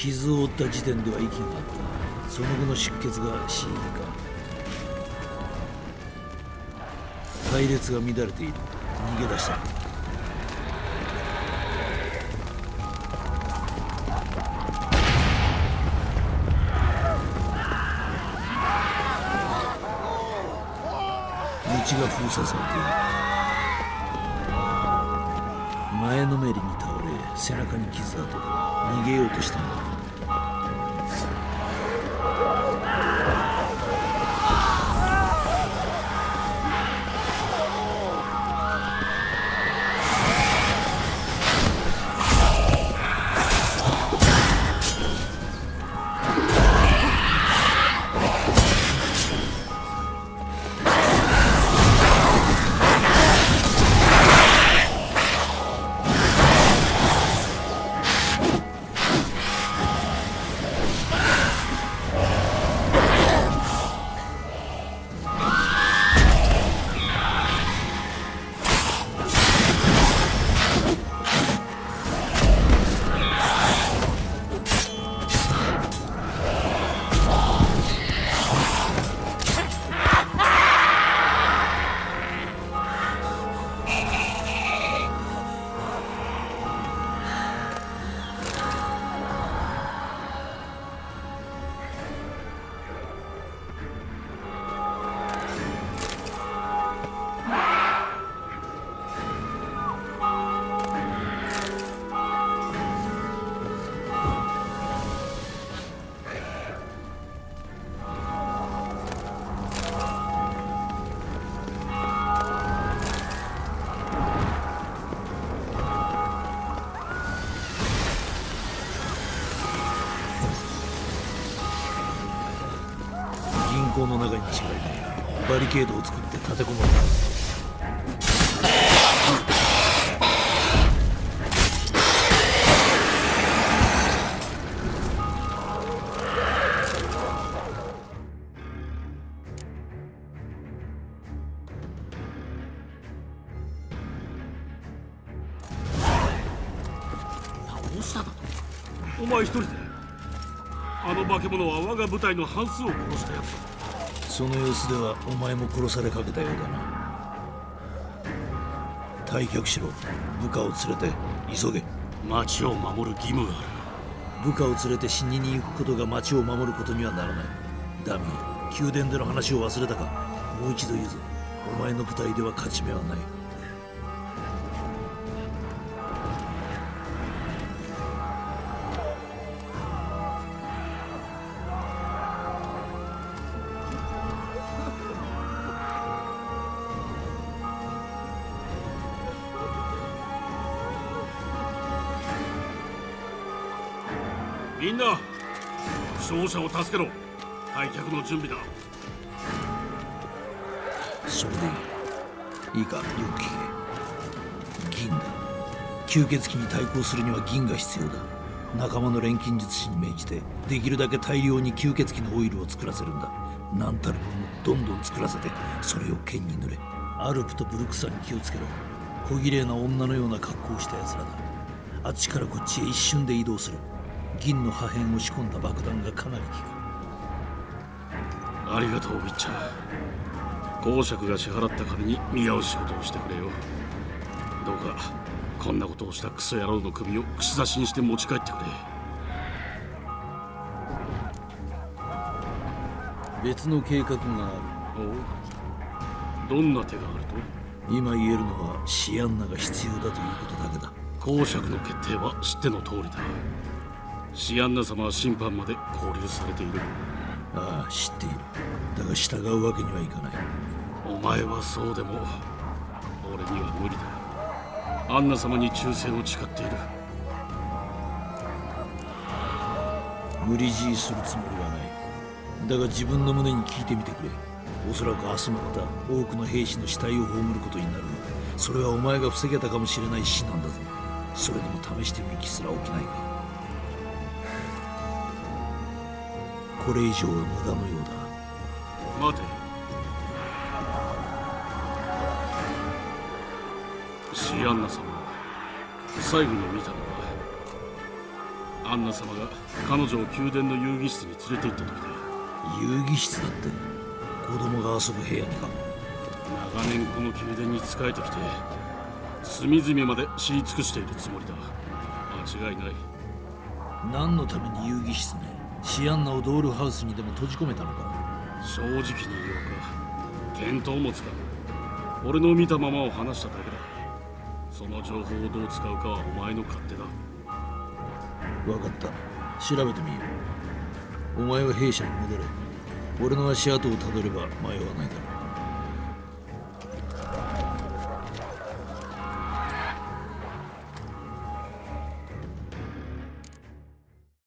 傷を負った時点では息があった。その後の出血が死因か。隊列が乱れている。逃げ出した。道が封鎖されている。前のめりに倒れ背中に傷跡逃げようとしたんだ。中に違いないバリケードを作って立てこもる倒したお前一人であの化け物は我が部隊の半数を殺したやつだ。その様子ではお前も殺されかけたようだな。退却しろ。部下を連れて急げ。町を守る義務があ部下を連れて死にに行くことが町を守ることにはならない。ダミー宮殿での話を忘れたか。もう一度言うぞ。お前の部隊では勝ち目はないみんな負傷者を助けろ。退却の準備だ。それでいいかよく聞け。銀だ吸血鬼に対抗するには銀が必要だ。仲間の錬金術師に命じてできるだけ大量に吸血鬼のオイルを作らせるんだ。何たるものどんどん作らせてそれを剣に塗れ。アルプとブルクサに気をつけろ。小綺麗な女のような格好をした奴らだ。あっちからこっちへ一瞬で移動する。銀の破片を仕込んだ爆弾がかなり効く。ありがとうウィッチャー公爵が支払った金に見合う仕事をしてくれよ。どうかこんなことをしたクソ野郎の首を串刺しにして持ち帰ってくれ。別の計画があおう。どんな手があると？る今言えるのはシアンナが必要だということだけだ。公爵の決定は知っての通りだシアンナ様は審判まで交流されている。ああ知っている。だが従うわけにはいかない。お前はそうでも俺には無理だ。アンナ様に忠誠を誓っている。無理強いするつもりはない。だが自分の胸に聞いてみてくれ。おそらく明日もまた多くの兵士の死体を葬ることになる。それはお前が防げたかもしれない死なんだぞそれでも試してみる気すら起きない。かこれ以上は無駄のようだ。待て。シアンナ様最後に見たのはアンナ様が彼女を宮殿の遊戯室に連れて行った時だ。遊戯室だって子供が遊ぶ部屋にか。長年この宮殿に仕えてきて隅々まで知り尽くしているつもりだ。間違いない。何のために遊戯室にシアンナをドールハウスにでも閉じ込めたのか？正直に言おうか見当もつかん俺の見たままを話しただけだ。その情報をどう使うかはお前の勝手だ。分かった。調べてみよう。お前は兵舎に戻れ。俺の足跡をたどれば迷わないだろう